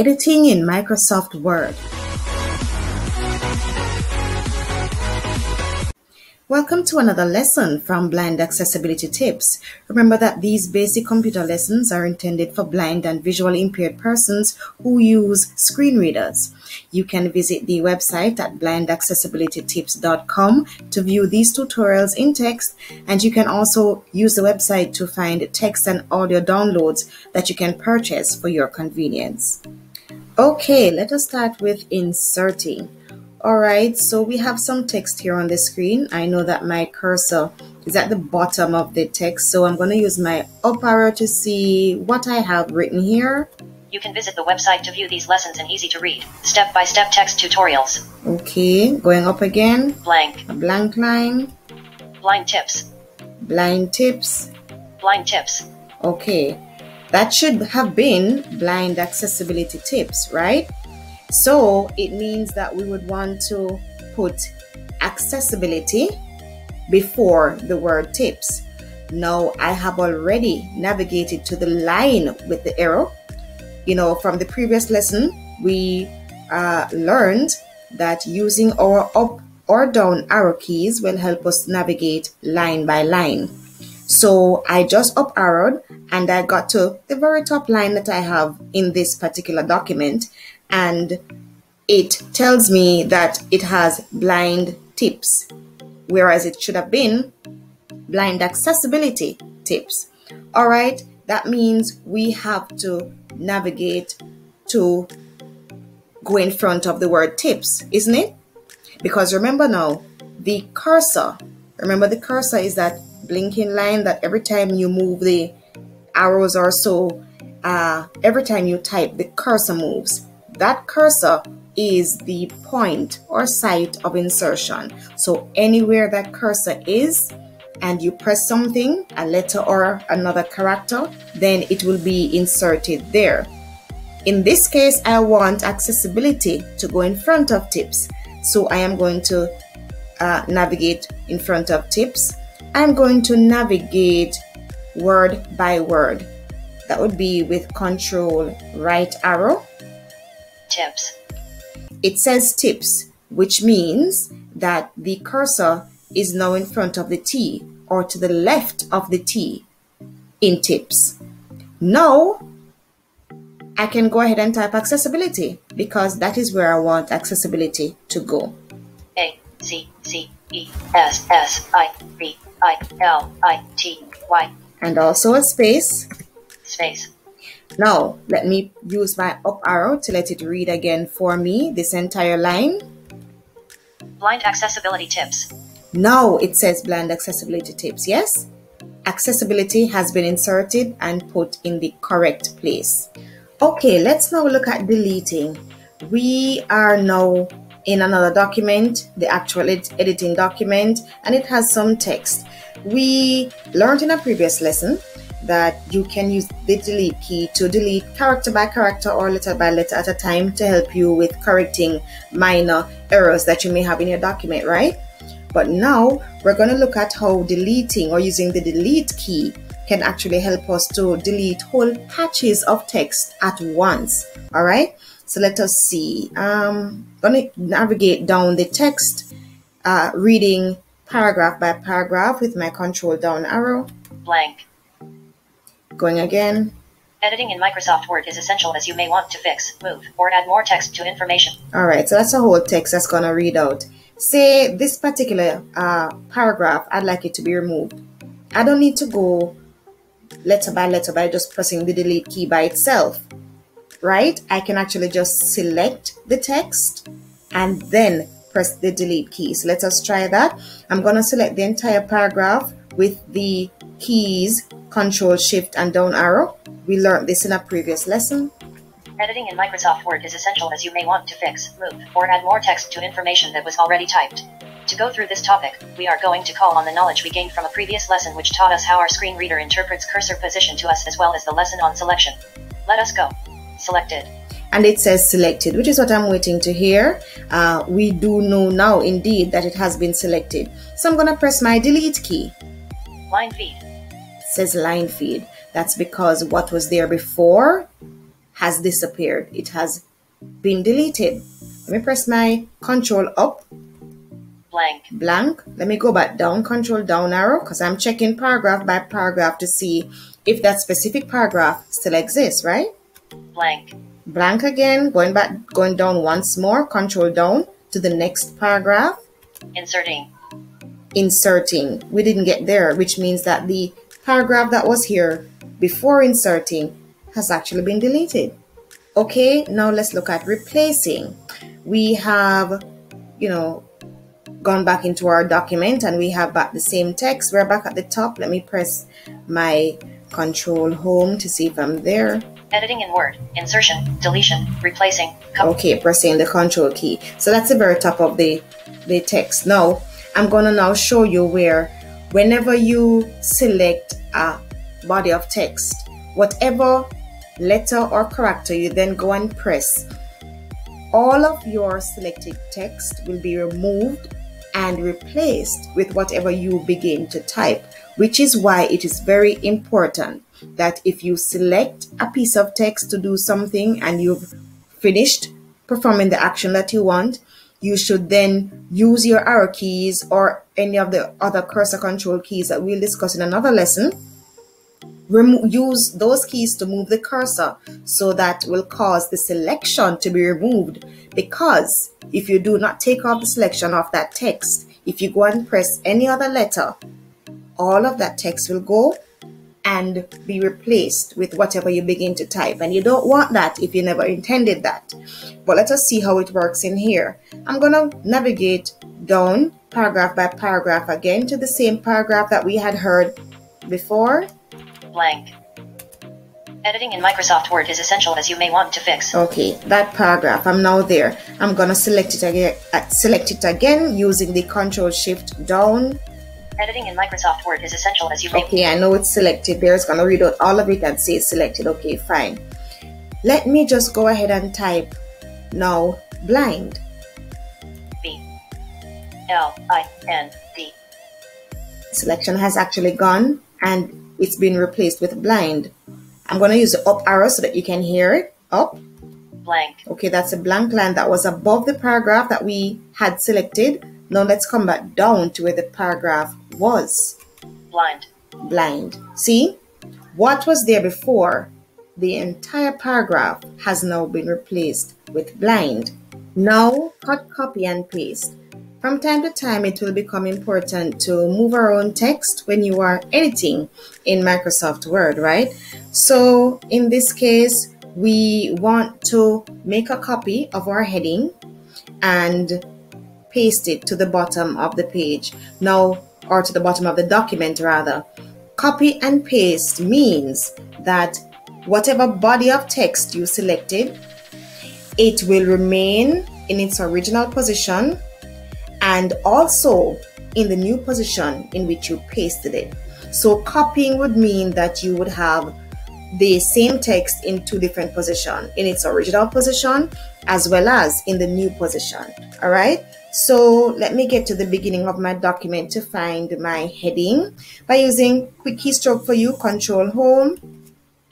Editing in Microsoft Word. Welcome to another lesson from Blind Accessibility Tips. Remember that these basic computer lessons are intended for blind and visually impaired persons who use screen readers. You can visit the website at blindaccessibilitytips.com to view these tutorials in text, and you can also use the website to find text and audio downloads that you can purchase for your convenience. Okay, let us start with inserting. Alright, so we have some text here on the screen. I know that my cursor is at the bottom of the text, so I'm going to use my up arrow to see what I have written here. You can visit the website to view these lessons in easy to read, step by step text tutorials. Okay, going up again. Blank. A blank line. Blind tips. Blind tips. Blind tips. Okay, that should have been blind accessibility tips, right? So it means that we would want to put accessibility before the word tips. Now I have already navigated to the line with the arrow. You know, from the previous lesson, we uh, learned that using our up or down arrow keys will help us navigate line by line. So I just up arrowed and I got to the very top line that I have in this particular document and it tells me that it has blind tips, whereas it should have been blind accessibility tips. All right, that means we have to navigate to go in front of the word tips, isn't it? Because remember now, the cursor, remember the cursor is that blinking line that every time you move the arrows or so, uh, every time you type, the cursor moves. That cursor is the point or site of insertion. So anywhere that cursor is and you press something, a letter or another character, then it will be inserted there. In this case, I want accessibility to go in front of tips. So I am going to uh, navigate in front of tips. I'm going to navigate word by word. That would be with control right arrow tips. It says tips, which means that the cursor is now in front of the T or to the left of the T in tips. Now, I can go ahead and type accessibility because that is where I want accessibility to go. A C C E S S I B I L I T Y. And also a space. Space. Now, let me use my up arrow to let it read again for me, this entire line. Blind accessibility tips. Now it says blind accessibility tips, yes? Accessibility has been inserted and put in the correct place. Okay, let's now look at deleting. We are now in another document, the actual ed editing document, and it has some text. We learned in a previous lesson that you can use the delete key to delete character by character or letter by letter at a time to help you with correcting minor errors that you may have in your document, right? But now we're going to look at how deleting or using the delete key can actually help us to delete whole patches of text at once. All right. So let us see. Um, I'm going to navigate down the text, uh, reading paragraph by paragraph with my control down arrow. Blank. Going again. Editing in Microsoft Word is essential as you may want to fix, move, or add more text to information. All right, so that's a whole text that's going to read out. Say this particular uh, paragraph, I'd like it to be removed. I don't need to go letter by letter by just pressing the delete key by itself, right? I can actually just select the text and then press the delete key. So let us try that. I'm going to select the entire paragraph with the keys Control Shift and down arrow. We learned this in a previous lesson. Editing in Microsoft Word is essential as you may want to fix, move, or add more text to information that was already typed. To go through this topic, we are going to call on the knowledge we gained from a previous lesson which taught us how our screen reader interprets cursor position to us as well as the lesson on selection. Let us go. Selected. And it says selected, which is what I'm waiting to hear. Uh, we do know now indeed that it has been selected. So I'm going to press my delete key. Line feed says line feed. That's because what was there before has disappeared. It has been deleted. Let me press my control up. Blank. Blank. Let me go back down, control down arrow, because I'm checking paragraph by paragraph to see if that specific paragraph still exists, right? Blank. Blank again, going back, going down once more, control down to the next paragraph. Inserting. Inserting. We didn't get there, which means that the paragraph that was here before inserting has actually been deleted. Okay, now let's look at replacing. We have, you know, gone back into our document and we have back the same text. We're back at the top. Let me press my control home to see if I'm there. Editing in Word, insertion, deletion, replacing. okay, pressing the control key. So that's the very top of the, the text. Now, I'm going to now show you where whenever you select a body of text, whatever letter or character you then go and press, all of your selected text will be removed and replaced with whatever you begin to type, which is why it is very important that if you select a piece of text to do something and you've finished performing the action that you want, you should then use your arrow keys or any of the other cursor control keys that we'll discuss in another lesson. Remo use those keys to move the cursor so that will cause the selection to be removed because if you do not take off the selection of that text, if you go and press any other letter, all of that text will go and be replaced with whatever you begin to type. And you don't want that if you never intended that. But let us see how it works in here. I'm going to navigate down paragraph by paragraph again to the same paragraph that we had heard before. Blank. Editing in Microsoft Word is essential as you may want to fix. Okay, that paragraph, I'm now there. I'm gonna select it again, uh, select it again using the Control Shift down Editing in Microsoft Word is essential as you. Okay, I know it's selected there. It's going to read out all of it and say it's selected. Okay, fine. Let me just go ahead and type now blind. B L I N D. Selection has actually gone and it's been replaced with blind. I'm going to use the up arrow so that you can hear it. Up. Blank. Okay, that's a blank line that was above the paragraph that we had selected. Now let's come back down to where the paragraph was. Blind. Blind. See? What was there before? The entire paragraph has now been replaced with blind. Now, cut, copy, and paste. From time to time, it will become important to move around text when you are editing in Microsoft Word, right? So, in this case, we want to make a copy of our heading and paste it to the bottom of the page. Now, or to the bottom of the document rather. Copy and paste means that whatever body of text you selected, it will remain in its original position and also in the new position in which you pasted it. So copying would mean that you would have the same text in two different positions in its original position as well as in the new position all right so let me get to the beginning of my document to find my heading by using quick keystroke for you control home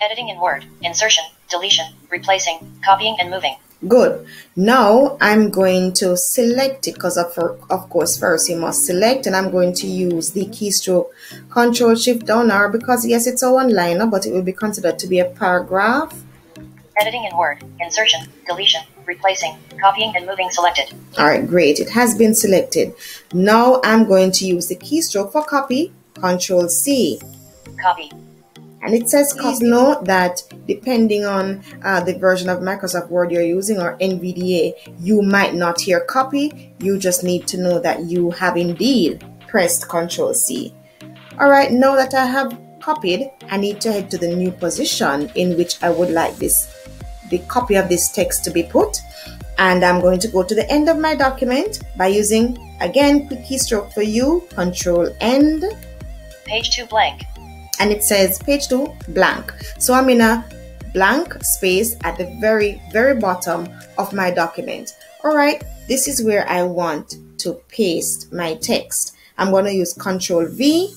editing in word insertion deletion replacing copying and moving Good. Now I'm going to select it because of, of course first you must select and I'm going to use the keystroke control shift down arrow because yes it's a one liner but it will be considered to be a paragraph. Editing in Word, insertion, deletion, replacing, copying and moving selected. Alright great it has been selected. Now I'm going to use the keystroke for copy control C. Copy. And it says, please note that depending on uh, the version of Microsoft Word you're using or NVDA, you might not hear copy. You just need to know that you have indeed pressed Control C. All right, now that I have copied, I need to head to the new position in which I would like this, the copy of this text to be put. And I'm going to go to the end of my document by using, again, quick keystroke for you, Control End. Page 2 blank. And it says page 2 blank. So i'm in a blank space at the very very bottom of my document. All right this is where i want to paste my text. I'm going to use control v.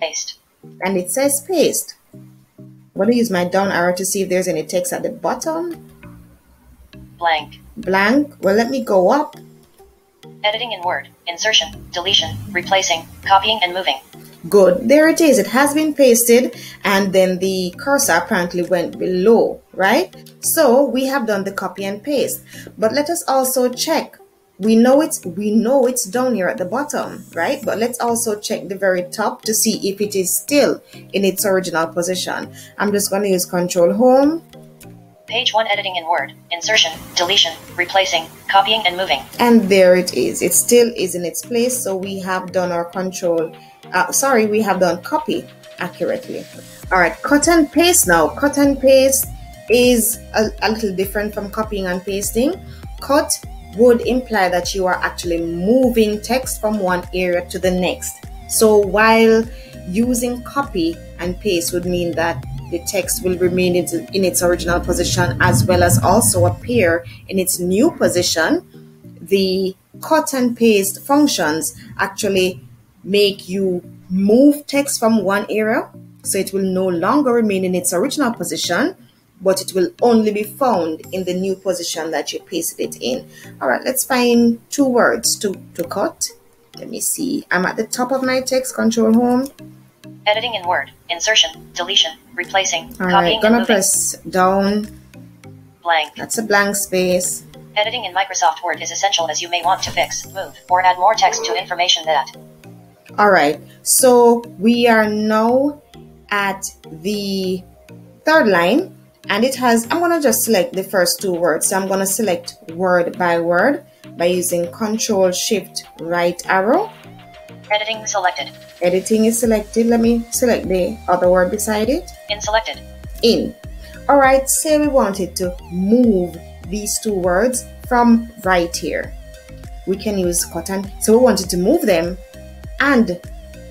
Paste. And it says paste going to use my down arrow to see if there's any text at the bottom. Blank. Blank. Well, let me go up. Editing in Word. Insertion, deletion, replacing, copying and moving. Good. There it is. It has been pasted and then the cursor apparently went below, right? So we have done the copy and paste. But let us also check. We know it's we know it's down here at the bottom, right? But let's also check the very top to see if it is still in its original position. I'm just going to use control home Page 1 editing in Word. Insertion, deletion, replacing, copying and moving. And there it is. It still is in its place. So we have done our control. Uh, sorry, we have done copy accurately. All right, cut and paste now. Cut and paste is a, a little different from copying and pasting. Cut would imply that you are actually moving text from one area to the next. So while using copy and paste would mean that the text will remain in its original position as well as also appear in its new position. The cut and paste functions actually make you move text from one area so it will no longer remain in its original position but it will only be found in the new position that you pasted it in. All right, let's find two words to, to cut. Let me see. I'm at the top of my text, control home. Editing in Word. Insertion. Deletion. Replacing. All copying right, gonna and press down. Blank. That's a blank space. Editing in Microsoft Word is essential as you may want to fix, move, or add more text to information that. All right, so we are now at the third line and it has, I'm gonna just select the first two words. So I'm gonna select word by word by using Control Shift right arrow. Editing selected. Editing is selected. Let me select the other word beside it. In selected. In. All right, say we wanted to move these two words from right here. We can use cut and so we wanted to move them and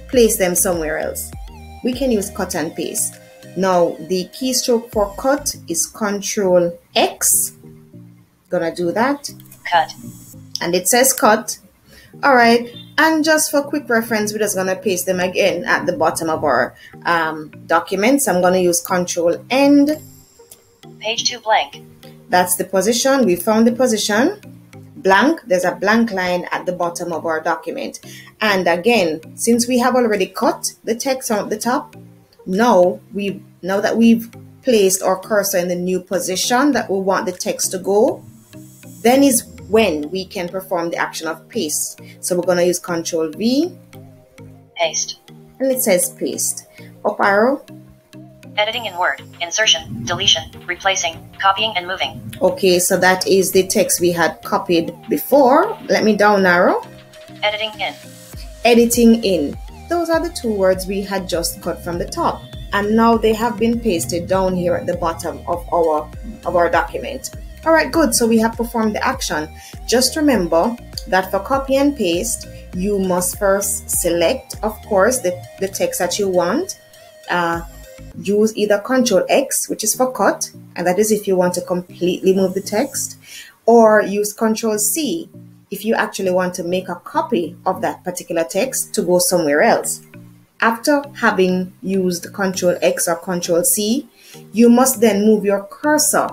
place them somewhere else. We can use cut and paste. Now the keystroke for cut is Control X. Gonna do that. Cut. And it says cut. All right. And just for quick reference, we're just gonna paste them again at the bottom of our um, documents. I'm gonna use Control End. Page 2 blank. That's the position. We found the position. Blank. There's a blank line at the bottom of our document. And again, since we have already cut the text on the top, now we now that we've placed our cursor in the new position that we want the text to go, then is when we can perform the action of paste. So we're going to use Control V. Paste. And it says paste. Up arrow. Editing in Word. Insertion, deletion, replacing, copying and moving. Okay, so that is the text we had copied before. Let me down arrow. Editing in. Editing in. Those are the two words we had just cut from the top. And now they have been pasted down here at the bottom of our of our document. All right, good. So we have performed the action. Just remember that for copy and paste, you must first select, of course, the, the text that you want. Uh, use either Control X, which is for cut, and that is if you want to completely move the text, or use Control C if you actually want to make a copy of that particular text to go somewhere else. After having used Control X or Control C, you must then move your cursor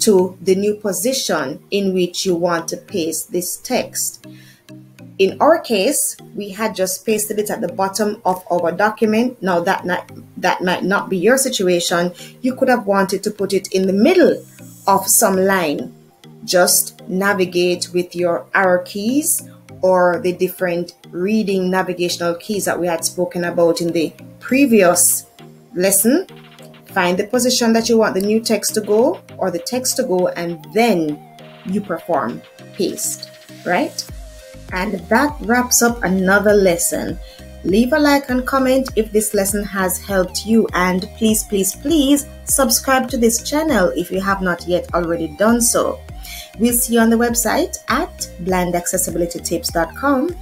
to the new position in which you want to paste this text. In our case, we had just pasted it at the bottom of our document. Now that that might not be your situation. You could have wanted to put it in the middle of some line. Just navigate with your arrow keys or the different reading navigational keys that we had spoken about in the previous lesson Find the position that you want the new text to go or the text to go, and then you perform paste, right? And that wraps up another lesson. Leave a like and comment if this lesson has helped you, and please, please, please subscribe to this channel if you have not yet already done so. We'll see you on the website at blindaccessibilitytips.com